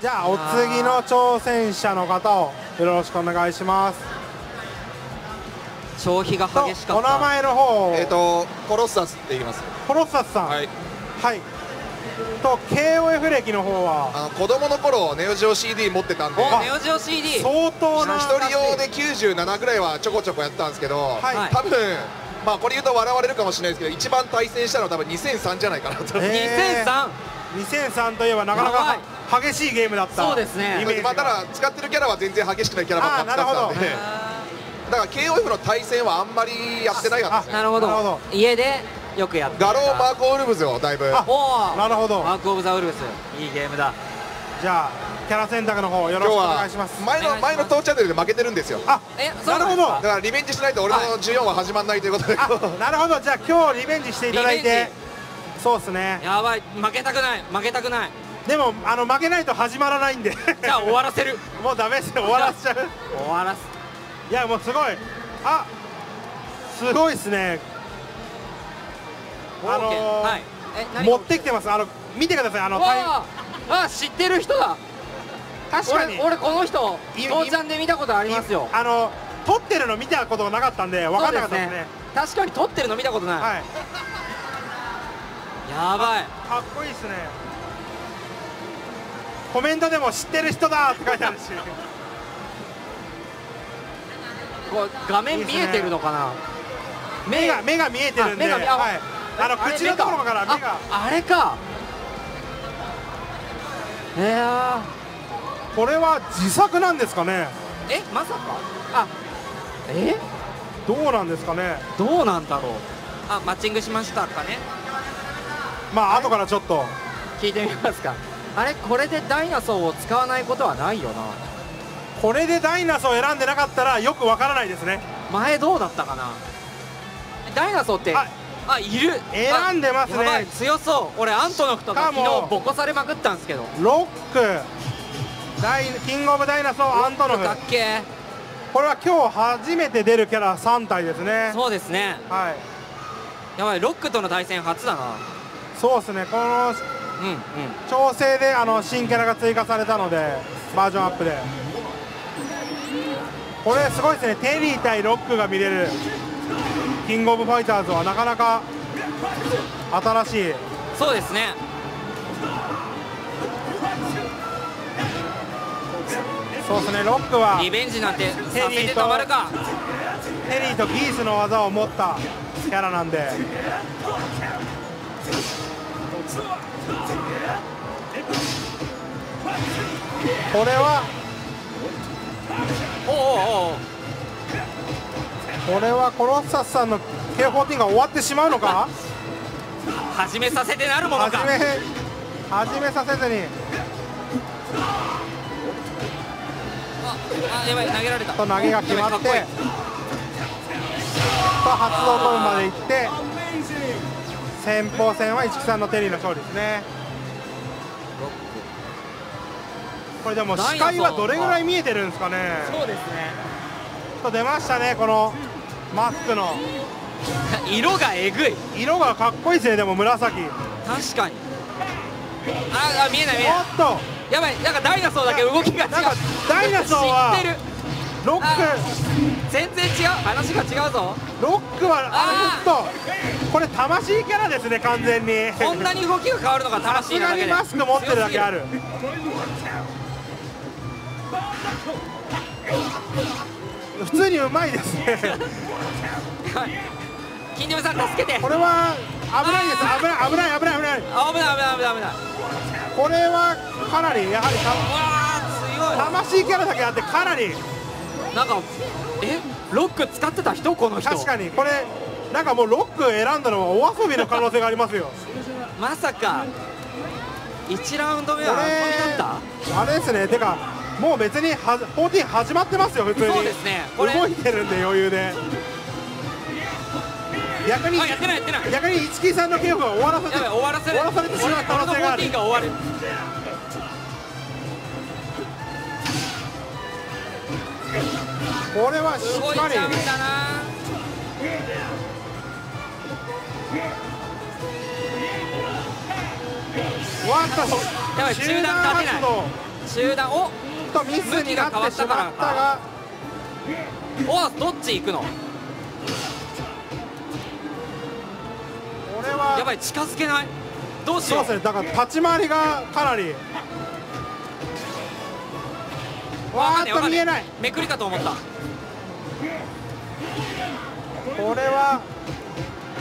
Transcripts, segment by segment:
じゃあお次の挑戦者の方をよろしくお願いします。消費が激しかった。お名前の方えっ、ー、とコロッサスって言います。コロッサスさん。はい。はい。と KOF 歴の方は？あの子供の頃ネオジオ CD 持ってたんで。ネオジオ CD 相当な一人用で97ぐらいはちょこちょこやったんですけど、はい。多分まあこれ言うと笑われるかもしれないですけど一番対戦したのは多分2003じゃないかなと、えー2003 2003といえばなかなか激しいゲームだったそうですね。イメージが。まあ、ただ使ってるキャラは全然激しくないキャラばっか使ってたんで。だから KOF の対戦はあんまりやってないかった。ですねなるほど。家でよくやってガローマーク・オルブズよだいぶ。あおおなるほど。マーク・オブ・ザ・ウルブス。いいゲームだ。じゃあキャラ選択の方よろしくお願いします。前の前の当チャンネルで負けてるんですよ。あえそうなるほどなんですかだからリベンジしないと俺の14は始まらないということで、あなるほど。じゃあ今日リベンジしていただいてそうですね。やばい。負けたくない。負けたくない。でもあの負けないと始まらないんで。じゃあ終わらせる。もうダメですよ。終わらせちゃう。終わらす。いやもうすごい。あすごいですね。あのーはい。え何持ってきてます。あの見てください。あのタイわああ知ってる人だ。確かに。俺俺この人い父ちゃんで見たことありますよ。あの撮ってるの見たことがなかったんで分かんなかったですね。確かに撮ってるの見たことない、はいやばい。かっこいいですね。コメントでも知ってる人だって書いてあるし。こう画面見えてるのかな？目が目が見えてるんで。あ目がはい、あのれ口のところから目が。ああれか。いやこれは自作なんですかね？ーえまさか？あえ？どうなんですかね？どうなんだろう。あマッチングしましたかね？まあ後からちょっと。聞いてみますか。あれこれでダイナソーを使わないことはないよな。これでダイナソー選んでなかったらよくわからないですね。前どうだったかな。ダイナソーってああいる。選んでますね。強そう。俺アントノフとか昨日ボコされまくったんですけど。ロック。ダイキングオブダイナソーアントノフ。かっけ？これは今日初めて出るキャラ3体ですね。ーそうですね。はい。やばいロックとの対戦初だなそうですね。このうんうん調整であの新キャラが追加されたのでバージョンアップで。これすごいですね。テリー対ロックが見れる。キングオブファイターズはなかなか新しい。そうですね。そうですね。ロックはリベンジなんてさせてたまるか。テリーとギースの技を持ったキャラなんでこれは？おうおうおう。これはコロッサスさんの K14 が終わってしまうのか？始めさせてなるものか。始め始めさせずに。ああやばい投げられた。と投げが決まって。と発動部分まで行って先鋒戦は市木さんのテリーの勝利ですね。これでも視界はどれぐらい見えてるんですかね。そうですね。と出ましたねこのマスクの。色がえぐい。色がかっこいいですねでも紫。確かに。ああ見えない見えない。おっと。やばいなんかダイナソーだけ動きが違う。なんかダイナソーは知ってるロッあ全然違う。話が違うぞ。クロックはああちょっとこれ魂キャラですね完全に。こんなに動きが変わるのが魂なだけで。マスク持ってるだけある普通にうまいですね。金龍さん助けて。これは危ないです。危ない危ない危ない危ない。あ危ない危ない危ない危ない。これはかなりやはり魂キャラだけあってかなりなんかえロック使ってた人この人。確かに。これなんかもうロック選んだのはお遊びの可能性がありますよ。まさか1ラウンド目はこれ遊びだった？あれですね。てかもう別には14始まってますよ普通に。そうですね。動いてるんで余裕で。逆にあやってないやってない。逆に市木さんのゲームは終わらせて終わらせる終わらされてしまう可能性がある。俺の14が終わるこれはしすごいっかりジャンプだなわっとやばい中断立てない発動集団おとミスになってしまったがおどっち行くのこれはやばい近づけないどうしようそうですねだから立ち回りがかなりわーっと見えない。めくりかと思った。これは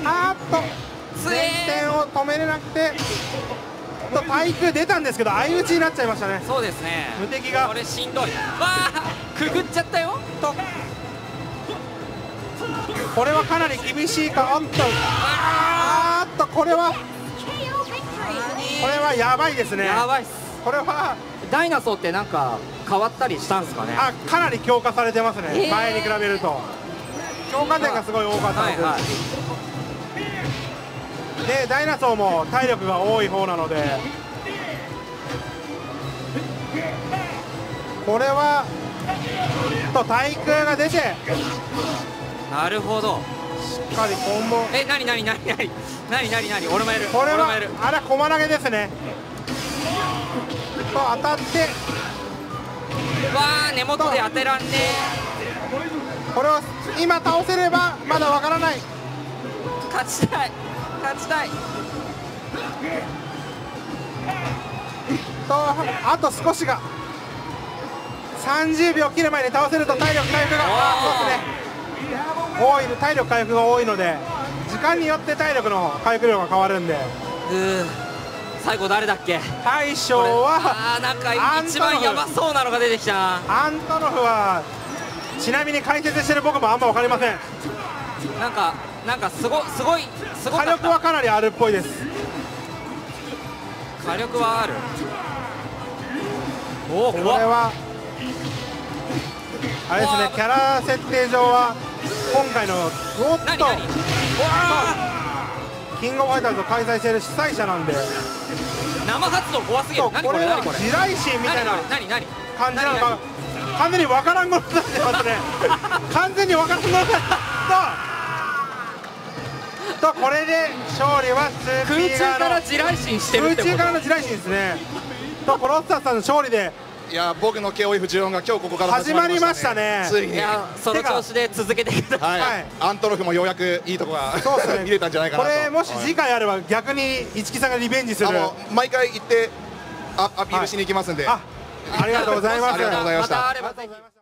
あーっと前転を止めれなくてと対空出たんですけど相打ちになっちゃいましたね。そうですね。無敵が。これしんどい。わあくぐっちゃったよ。と。これはかなり厳しいかおっとあーっとこれはこれはやばいですね。やばいっす。これはダイナソーってなんか変わったりしたんですかね？あかなり強化されてますね、へー。前に比べると。強化点がすごい多かったので、はいはい。でダイナソーも体力が多い方なので。これはと対空が出てしなるほど。っかりコンボ。えなになになになに？なになになに？俺もやる。これは俺もやる。あれ駒投げですね。と当たってわあ根元で当てらんねこれを今倒せればまだわからない。え勝ちたい。勝ちたい。とあと少しが。30秒切る前に倒せると体力回復が。あそうですね。多い体力回復が多いので時間によって体力の回復量が変わるんで。うー最後誰だっけ？大将はあーなんか一番やばそうなのが出てきた。なアントノフはちなみに解説してる僕もあんま分かりません。なんかなんかすごすごいすごか火力はかなりあるっぽいです。火力はある。おおこれはあれですねキャラ設定上は今回のおっと。キングオブファイターズを開催している主催者なんで生発動怖すぎる。と何ここれ何これ？地雷神みたいな何何？感じなのか。完全に分からんことになってますね。完全に分からんことになってととこれで勝利は空中から地雷神してる空中からの地雷神ですね。とコロッサスさんの勝利でいや僕の KOF14 が今日ここから始まりましたね。ついに。いやその調子で続けてくださいはい、はい。アントロフもようやくいいとこがそうですね。見れたんじゃないかなことれもしはい次回あれば逆に市木さんがリベンジする。あの毎回行ってあアピールしに行きますんで、あありがとうございます。ありがとうございました。またあればありがとうございました